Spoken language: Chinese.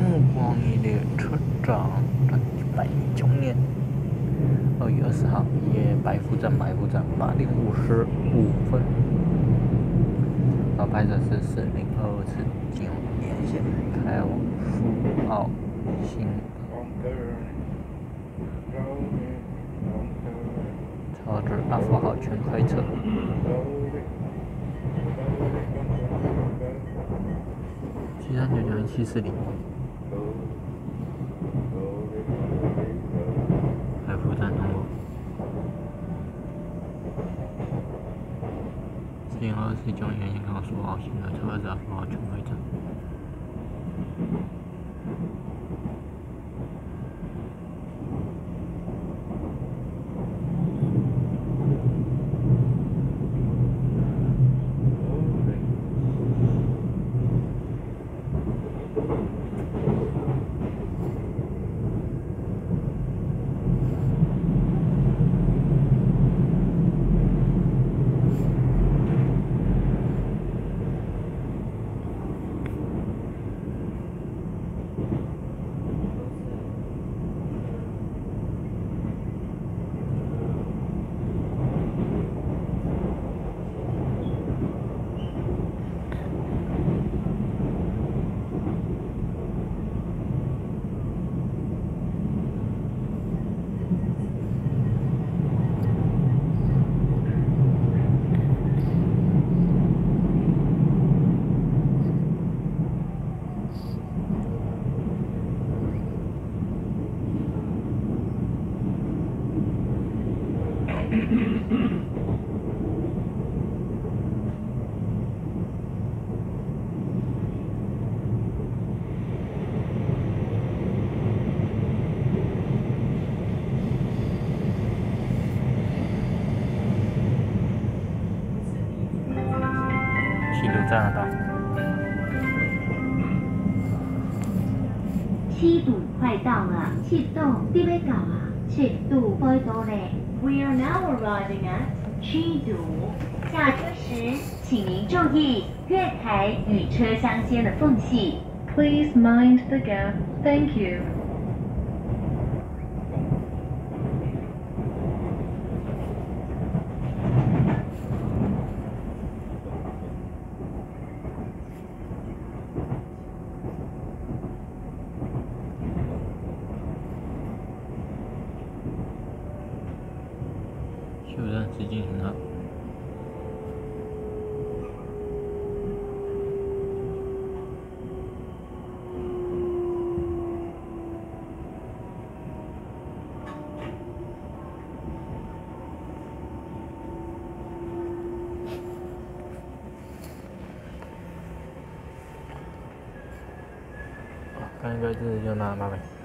目光一列车长，一百零九年二月二十号，夜白虎站白虎站八点五十五分。然后拍摄是四零二二次经连线开往苏澳新朝着阿富号全开车。七三九九七四零，四零二四九零刚刚说好，新的车子阿富 七度站了到。七度快到了，七度啲咩搞啊？七度快到嘞。We are now arriving at 七度。下车时，请您注意月台与车厢间的缝隙。Please mind the gap. Thank you. 修站时间很好。看一个字就拿八百。